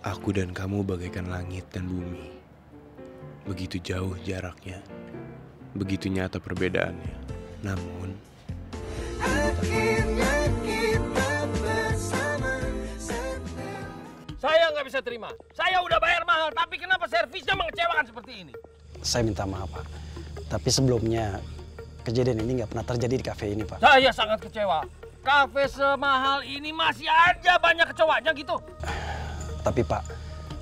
Aku dan kamu bagaikan langit dan bumi. Begitu jauh jaraknya. Begitu nyata perbedaannya. Namun, Saya nggak bisa terima. Saya udah bayar mahal, tapi kenapa servisnya mengecewakan seperti ini? Saya minta maaf, Pak. Tapi sebelumnya kejadian ini nggak pernah terjadi di kafe ini, Pak. Saya sangat kecewa. Kafe semahal ini masih aja banyak kecewanya gitu. Tapi Pak,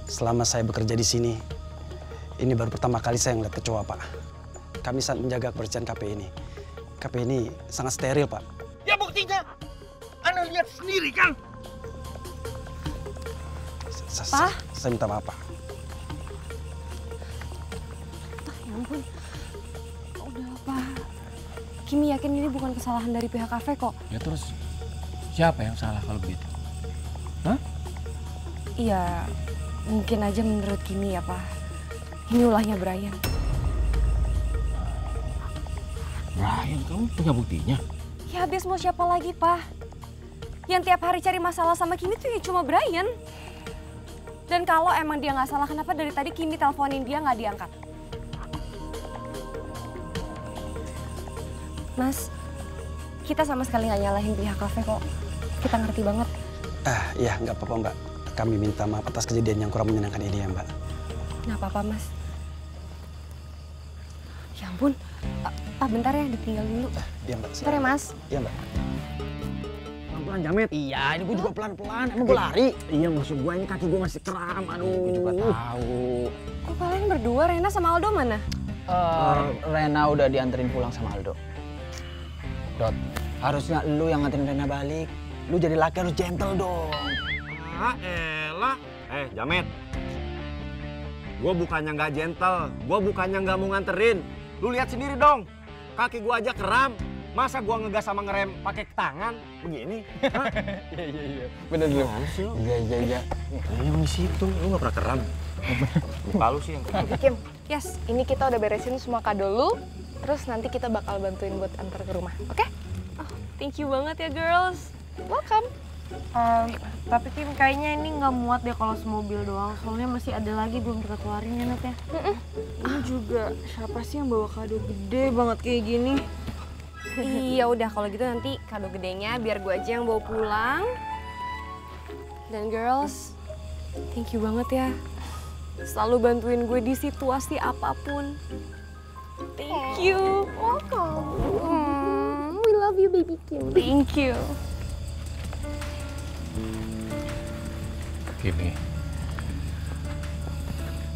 selama saya bekerja di sini, ini baru pertama kali saya ngeliat kecoa, Pak. Kami sangat menjaga kebersihan kafe ini. Kafe ini sangat steril, Pak. Ya buktinya, Anda lihat sendiri kan? Pak? sa- Saya minta maaf, Pak. Kimi yakin ini bukan kesalahan dari pihak kafe kok. Ya terus siapa yang salah kalau begitu? Iya, mungkin aja menurut Kimi ya, Pak. Ini ulahnya Brian. Brian, kamu punya buktinya? Ya habis mau siapa lagi, Pak? Yang tiap hari cari masalah sama Kimi tuh ya cuma Brian. Dan kalau emang dia nggak salah, kenapa dari tadi Kimi teleponin dia nggak diangkat? Mas, kita sama sekali nggak nyalahin pihak kafe kok. Kita ngerti banget. Ah, iya, nggak apa-apa, Mbak. Kami minta maaf atas kejadian yang kurang menyenangkan ini ya, Mbak. Nggak apa-apa, Mas. Ya ampun, Ah, ah, bentar ya, ditinggal dulu. Iya, Mbak. Bentar ya, Mas. Iya, Mbak. Pelan-pelan Jamet. Iya, ini gue juga pelan-pelan. Emang gue lari? Iya, maksud gue ini kaki gue masih kram. Aduh. Gue juga tahu. Kok kalian berdua, Rena sama Aldo mana? Eh, Rena udah dianterin pulang sama Aldo. Dot, harusnya lu yang nganterin Rena balik. Lu jadi laki harus gentle dong. Ah, elah. Eh, Jamet. Gue bukannya nggak gentle, gue bukannya nggak mau nganterin. Lu lihat sendiri dong, kaki gue aja kram. Masa gue ngegas sama ngerem pakai tangan begini? Iya, iya, iya. Bener dulu. Iya, iya, iya. Yang di situ, lu nggak pernah kram. Lupa lu sih yang Kim, yes, ini kita udah beresin semua kado lu. Terus nanti kita bakal bantuin buat antar ke rumah, oke? Oh, thank you banget ya, girls. Welcome. tapi Kim kayaknya ini nggak muat deh kalau semobil doang. Soalnya masih ada lagi belum kita keluarin ya Nat ya. Ini juga siapa sih yang bawa kado gede banget kayak gini? iya udah kalau gitu nanti kado gedenya biar gue aja yang bawa pulang. Dan girls, thank you banget ya. Selalu bantuin gue di situasi apa pun. Thank you. Welcome. Hmm, we love you, baby Kim. Thank you. Gini,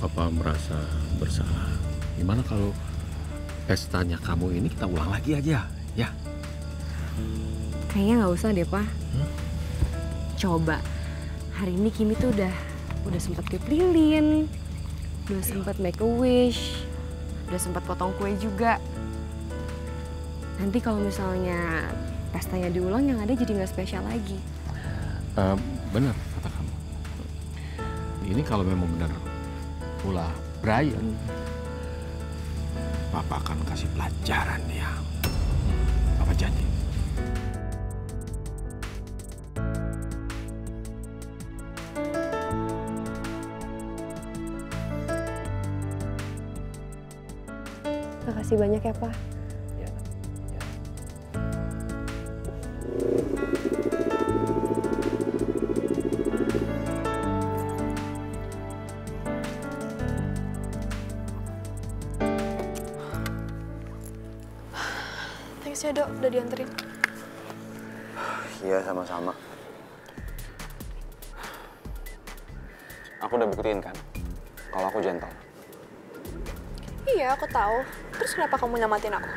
Papa merasa bersalah. Gimana kalau pestanya kamu ini kita ulang lagi aja, ya? Kayaknya nggak usah deh, Pak. Coba. Hari ini Kimi tuh udah udah sempat tiup lilin, udah sempat make a wish, udah sempat potong kue juga. Nanti kalau misalnya pestanya diulang yang ada jadi nggak spesial lagi. Eh, benar kata kamu. Ini kalau memang benar ulah Brian, Papa akan kasih pelajaran dia. Papa janji. Makasih banyak ya, Pak. Thanks ya dok, udah dianterin. Iya, sama-sama. Aku udah buktiin kan, kalau aku gentle. Iya, aku tahu. Terus kenapa kamu nyamatin aku?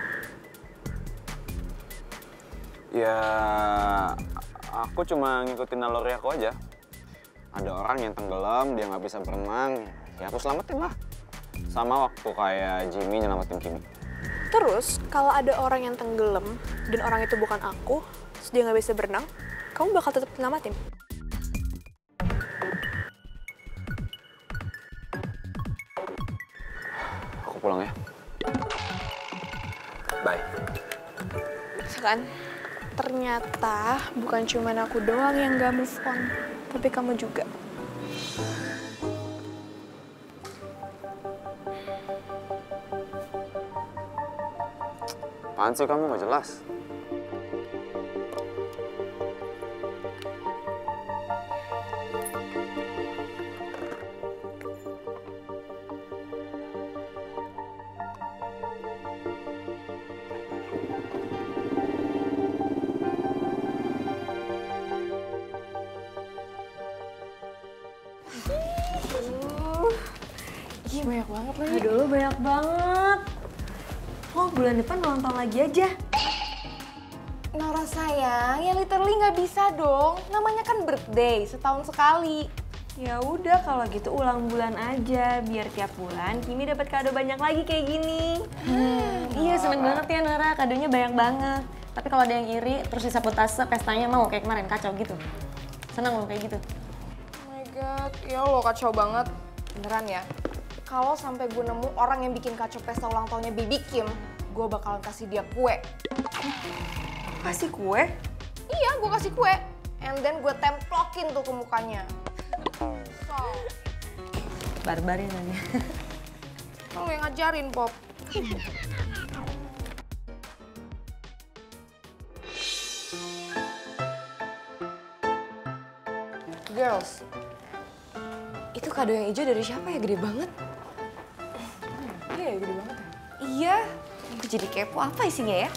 Ya, aku cuma ngikutin naluri aku aja. Ada orang yang tenggelam, dia nggak bisa berenang, ya aku selamatin lah. Sama waktu kayak Jimmy nyelamatin Kimi. Terus, kalau ada orang yang tenggelam dan orang itu bukan aku, terus dia nggak bisa berenang, kamu bakal tetap nyelamatin? Kan? Ternyata bukan cuma aku doang yang gak move on, tapi kamu juga. Apaan kamu gak jelas? Banyak banget. Oh, bulan depan ulang tahun lagi aja. Nora sayang, ya literally nggak bisa dong. Namanya kan birthday, setahun sekali. Ya udah kalau gitu ulang bulan aja, biar tiap bulan Kimi dapat kado banyak lagi kayak gini. Iya seneng banget ya Nara, kadonya banyak banget. Tapi kalau ada yang iri, terus disabotase pestanya mau kayak kemarin, kacau gitu. Seneng loh kayak gitu. Oh my god, ya lo kacau banget. Beneran ya. Kalau sampai gue nemu orang yang bikin kacau pesta ulang tahunnya Baby Kim, gue bakalan kasih dia kue. Kasih kue? Iya, gue kasih kue. And then gue templokin tuh ke mukanya. So, Barbar ya nanya. lo yang ngajarin, Pop. Girls, itu kado yang hijau dari siapa ya? Gede banget. Iya, gede banget. Iya, aku jadi kepo. Apa isinya ya?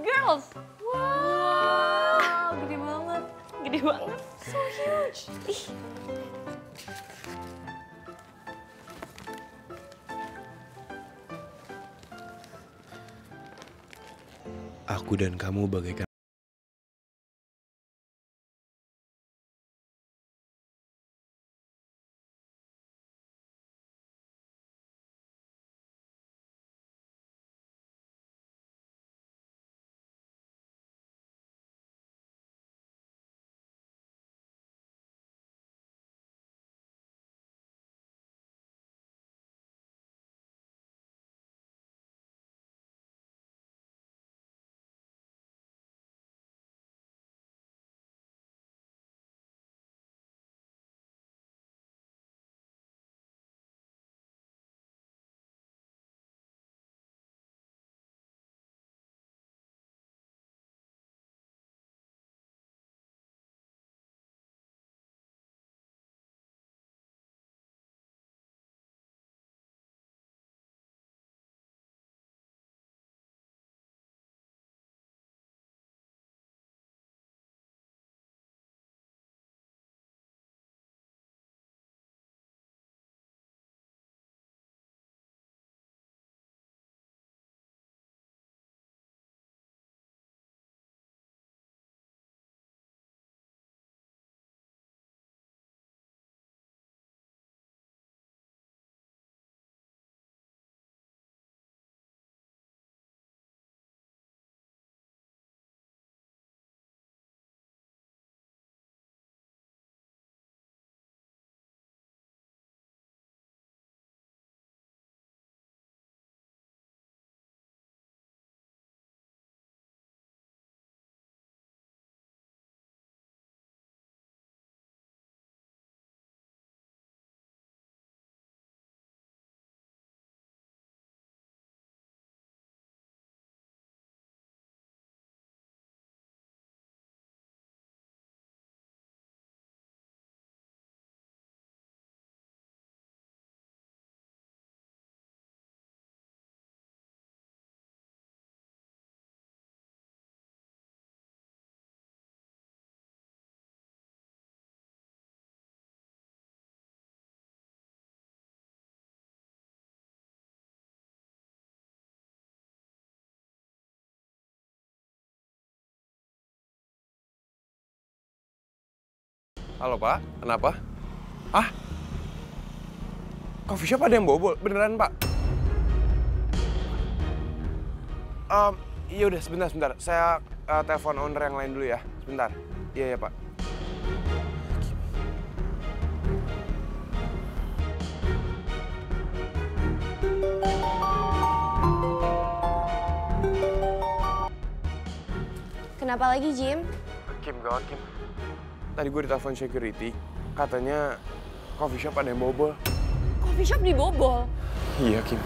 Girls! Wow, gede banget. Gede banget. So huge. Ih, Aku dan kamu bagaikan Halo Pak, kenapa? Ah, coffee shop ada yang bobol, beneran Pak? Um, iya udah sebentar sebentar, saya uh, telepon owner yang lain dulu ya, sebentar. Iya ya Pak. Kenapa lagi Jim? Kim gawat Kim. Tadi gue ditelepon security, katanya coffee shop ada yang bobol. Coffee shop dibobol. Iya Kim.